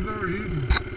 I've ever.